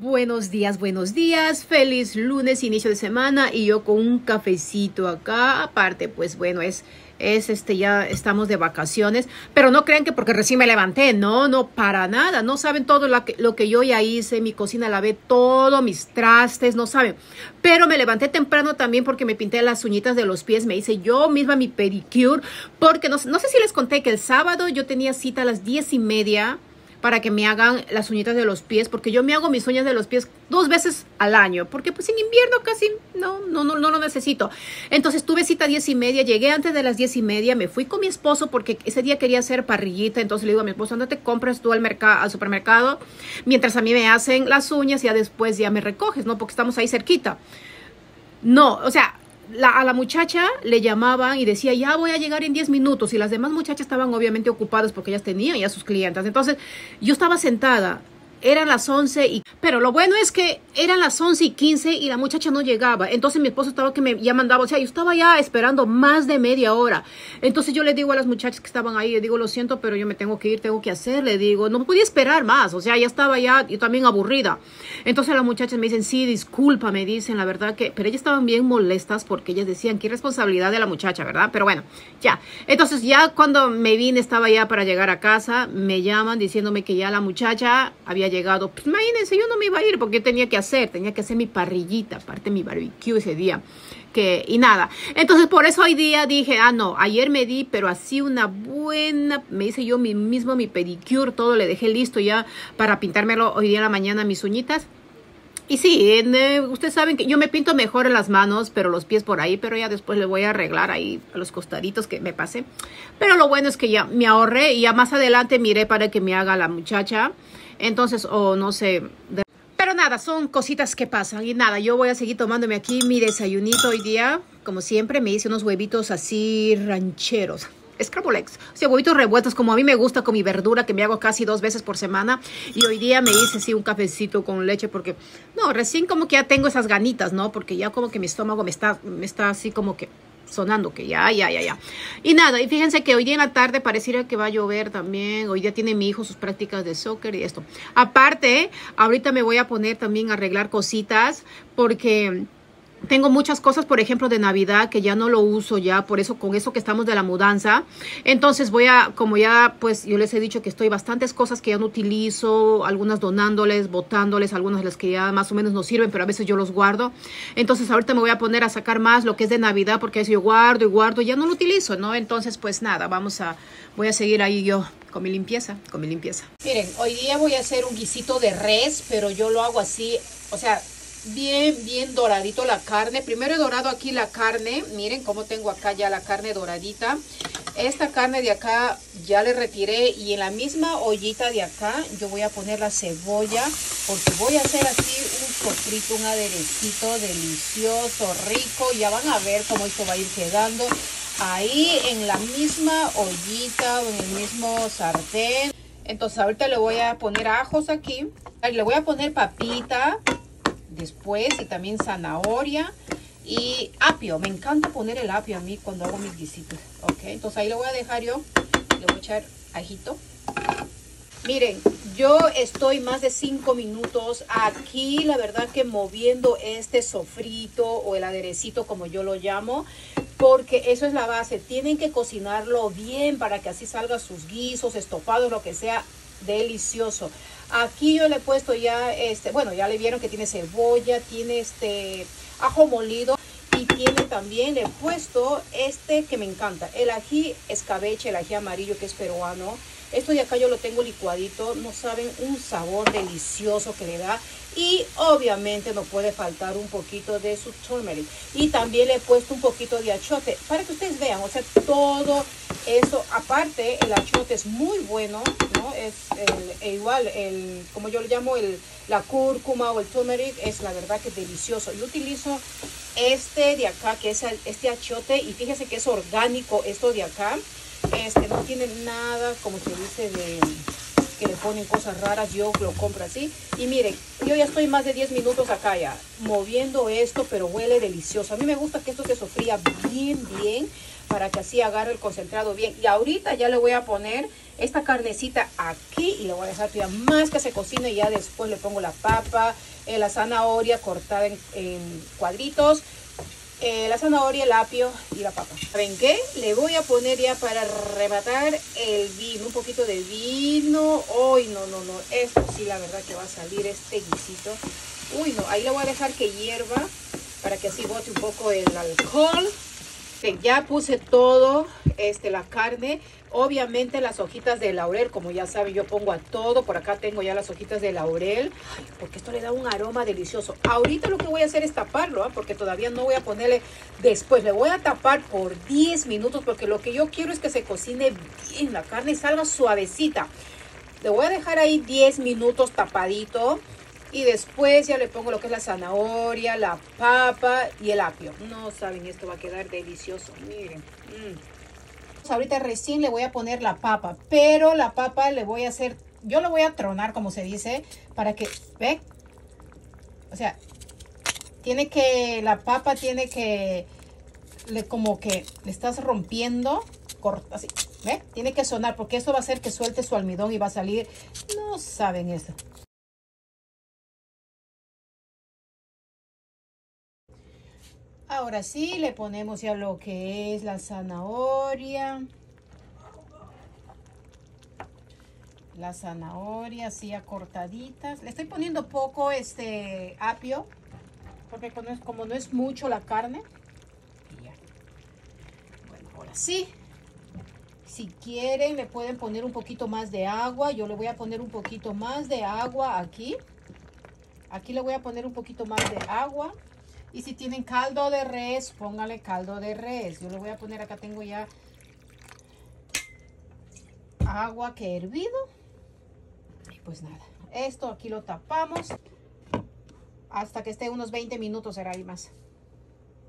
Buenos días, buenos días, feliz lunes, inicio de semana y yo con un cafecito acá. Aparte, pues bueno, es, es este, ya estamos de vacaciones, pero no crean que porque recién me levanté, no, no, para nada, no saben todo lo que, lo que yo ya hice, mi cocina lavé todo, mis trastes, no saben. Pero me levanté temprano también porque me pinté las uñitas de los pies, me hice yo misma mi pedicure, porque no, no sé si les conté que el sábado yo tenía cita a las diez y media para que me hagan las uñitas de los pies, porque yo me hago mis uñas de los pies dos veces al año, porque pues en invierno casi no, no, no, no lo necesito. Entonces tuve cita a diez y media, llegué antes de las diez y media, me fui con mi esposo porque ese día quería hacer parrillita, entonces le digo a mi esposo, ¿dónde te compras tú al, al supermercado? Mientras a mí me hacen las uñas y ya después ya me recoges, ¿no? Porque estamos ahí cerquita. No, o sea, a la muchacha le llamaban y decía, ya voy a llegar en 10 minutos. Y las demás muchachas estaban obviamente ocupadas porque ellas tenían ya sus clientes. Entonces yo estaba sentada eran las 11 y... Pero lo bueno es que eran las 11 y 15 y la muchacha no llegaba. Entonces mi esposo estaba que me ya mandaba, o sea, yo estaba ya esperando más de media hora. Entonces yo le digo a las muchachas que estaban ahí, le digo, lo siento, pero yo me tengo que ir, tengo que hacer. Le digo, no podía esperar más, o sea, ya estaba ya, yo también aburrida. Entonces las muchachas me dicen, sí, disculpa, me dicen, la verdad que... Pero ellas estaban bien molestas porque ellas decían, qué responsabilidad de la muchacha, ¿verdad? Pero bueno, ya. Entonces ya cuando me vine, estaba ya para llegar a casa, me llaman diciéndome que ya la muchacha había llegado. Pues imagínense, yo no me iba a ir porque yo tenía que hacer, tenía que hacer mi parrillita, aparte mi barbecue ese día. Que, y nada. Entonces, por eso hoy día dije, ah, no, ayer me di, pero así una buena, me hice yo mi mismo mi pedicure, todo le dejé listo ya para pintármelo hoy día en la mañana mis uñitas. Y sí, eh, ustedes saben que yo me pinto mejor en las manos, pero los pies por ahí, pero ya después le voy a arreglar ahí a los costaditos que me pasé. Pero lo bueno es que ya me ahorré y ya más adelante miré para que me haga la muchacha. Entonces, o no sé. Pero nada, son cositas que pasan. Y nada, yo voy a seguir tomándome aquí mi desayunito hoy día. Como siempre, me hice unos huevitos así rancheros. Scramble eggs, o sea, huevitos revueltos como a mí me gusta con mi verdura que me hago casi dos veces por semana y hoy día me hice así un cafecito con leche porque no, recién como que ya tengo esas ganitas, ¿no? Porque ya como que mi estómago me está me está así como que sonando que ya, ya, ya, ya. Y nada, y fíjense que hoy en la tarde pareciera que va a llover también. Hoy día tiene mi hijo sus prácticas de soccer y esto. Aparte, ahorita me voy a poner también a arreglar cositas porque tengo muchas cosas, por ejemplo, de Navidad que ya no lo uso ya, por eso con eso que estamos de la mudanza. Entonces voy a, como ya pues yo les he dicho que estoy bastantes cosas que ya no utilizo, algunas donándoles, botándoles, algunas de las que ya más o menos no sirven, pero a veces yo los guardo. Entonces ahorita me voy a poner a sacar más lo que es de Navidad porque eso yo guardo y guardo ya no lo utilizo, ¿no? Entonces pues nada, vamos a, voy a seguir ahí yo con mi limpieza, con mi limpieza. Miren, hoy día voy a hacer un guisito de res, pero yo lo hago así, o sea, bien, bien doradito la carne. Primero he dorado aquí la carne. Miren cómo tengo acá ya la carne doradita. Esta carne de acá ya le retiré y en la misma ollita de acá yo voy a poner la cebolla porque voy a hacer así un sofrito, un aderecito delicioso, rico. Ya van a ver cómo esto va a ir quedando ahí en la misma ollita o en el mismo sartén. Entonces ahorita le voy a poner ajos aquí. Le voy a poner papita, después y también zanahoria y apio. Me encanta poner el apio a mí cuando hago mis guisitos. Ok, entonces ahí lo voy a dejar yo. Le voy a echar ajito. Miren, yo estoy más de 5 minutos aquí, la verdad que moviendo este sofrito o el aderecito como yo lo llamo, porque eso es la base. Tienen que cocinarlo bien para que así salgan sus guisos, estofados, lo que sea, delicioso. Aquí yo le he puesto ya, este, bueno, ya le vieron que tiene cebolla, tiene este ajo molido y tiene también, le he puesto este que me encanta, el ají escabeche, el ají amarillo que es peruano. Esto de acá yo lo tengo licuadito, no saben un sabor delicioso que le da. Y obviamente no puede faltar un poquito de su turmeric. Y también le he puesto un poquito de achote para que ustedes vean, o sea, todo eso, aparte, el achote es muy bueno, ¿no? Es el, igual, el, como yo le llamo, el, la cúrcuma o el turmeric, es la verdad que es delicioso. Yo utilizo este de acá, que es este achote, y fíjense que es orgánico esto de acá. Este no tiene nada, como se dice, de que le ponen cosas raras, yo lo compro así. Y miren, yo ya estoy más de 10 minutos acá ya moviendo esto, pero huele delicioso. A mí me gusta que esto se sofría bien, bien, para que así agarre el concentrado bien. Y ahorita ya le voy a poner esta carnecita aquí y le voy a dejar todavía más que se cocine y ya después le pongo la papa, eh, la zanahoria cortada en, en cuadritos eh, la zanahoria, el apio y la papa. ¿Saben qué? Le voy a poner ya para rematar el vino, un poquito de vino. Uy, no, no, no, esto sí la verdad que va a salir este guisito. Uy, no, ahí le voy a dejar que hierva para que así bote un poco el alcohol. Ya puse todo, este, la carne. Obviamente las hojitas de laurel, como ya saben, yo pongo a todo. Por acá tengo ya las hojitas de laurel, porque esto le da un aroma delicioso. Ahorita lo que voy a hacer es taparlo, ¿ah? porque todavía no voy a ponerle después. Le voy a tapar por 10 minutos, porque lo que yo quiero es que se cocine bien, la carne salga suavecita. Le voy a dejar ahí 10 minutos tapadito. Y después ya le pongo lo que es la zanahoria, la papa y el apio. No saben, esto va a quedar delicioso. Miren. Mm. Ahorita recién le voy a poner la papa, pero la papa le voy a hacer, yo lo voy a tronar como se dice, para que, ¿ve? O sea, tiene que, la papa tiene que, le, como que le estás rompiendo, corta, así, ¿ve? Tiene que sonar porque eso va a hacer que suelte su almidón y va a salir, no saben eso. Ahora sí, le ponemos ya lo que es la zanahoria. La zanahoria así acortaditas. Le estoy poniendo poco este apio. Porque como no es, como no es mucho la carne. Bueno, ahora sí. Si quieren le pueden poner un poquito más de agua. Yo le voy a poner un poquito más de agua aquí. Aquí le voy a poner un poquito más de agua. Y si tienen caldo de res, póngale caldo de res. Yo le voy a poner, acá tengo ya agua que he hervido. Y pues nada, esto aquí lo tapamos hasta que esté unos 20 minutos, será ahí más.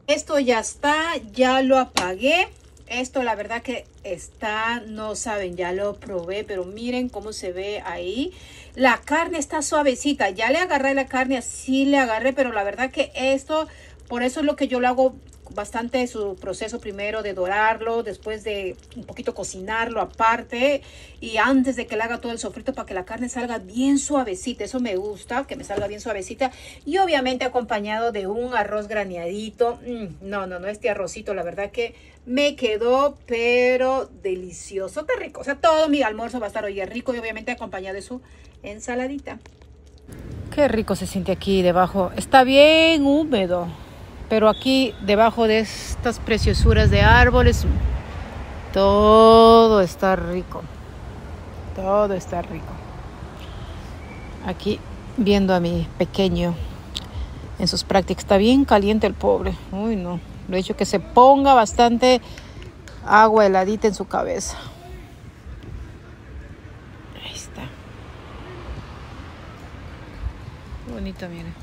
Esto ya está, ya lo apagué. Esto la verdad que está, no saben, ya lo probé, pero miren cómo se ve ahí. La carne está suavecita, ya le agarré la carne, así le agarré, pero la verdad que esto, por eso es lo que yo lo hago bastante su proceso primero de dorarlo, después de un poquito cocinarlo aparte y antes de que le haga todo el sofrito para que la carne salga bien suavecita. Eso me gusta, que me salga bien suavecita y obviamente acompañado de un arroz graneadito. Mm, no, no, no, este arrocito la verdad que me quedó pero delicioso, está rico. O sea, todo mi almuerzo va a estar hoy rico y obviamente acompañado de su ensaladita. Qué rico se siente aquí debajo. Está bien húmedo. Pero aquí debajo de estas preciosuras de árboles, todo está rico. Todo está rico. Aquí viendo a mi pequeño en sus prácticas. Está bien caliente el pobre. Uy, no. Lo he hecho que se ponga bastante agua heladita en su cabeza. Ahí está. bonito, miren.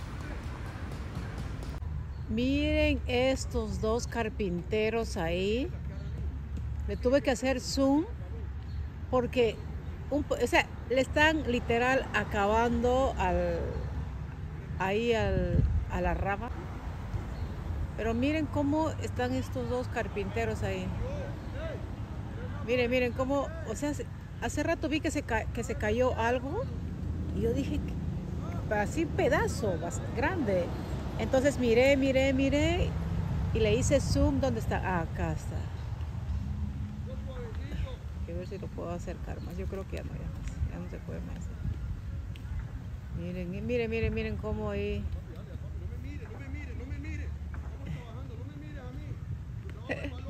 Miren estos dos carpinteros ahí. Le tuve que hacer zoom porque o sea, le están literal acabando al ahí al, a la rama. Pero miren cómo están estos dos carpinteros ahí. Miren, miren cómo, o sea, hace rato vi que se, que se cayó algo y yo dije, así pedazo, grande. Entonces miré, miré, miré y le hice zoom. ¿Dónde está? Ah, acá está. A ver si lo puedo acercar más. Yo creo que ya no, ya, ya no se puede más. Miren, miren, miren, miren cómo ahí.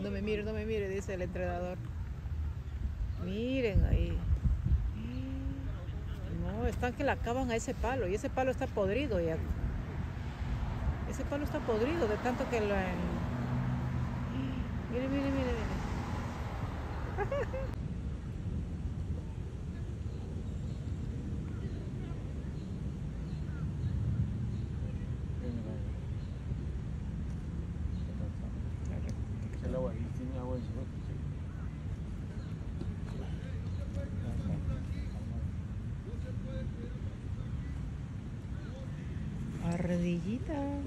No me mire, no me mire, dice el entrenador. Miren ahí. No, están que la acaban a ese palo y ese palo está podrido ya ese palo está podrido de tanto que lo... Mire, mire, mire, mire. ardillita.